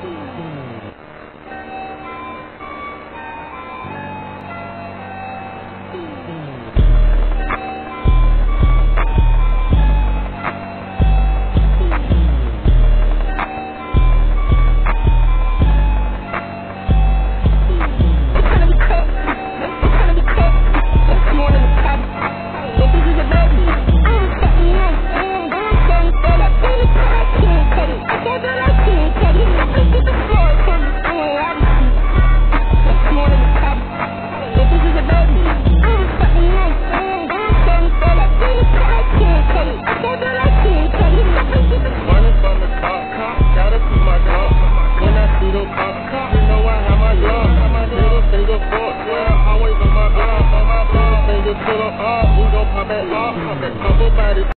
Tuesday. That of double body.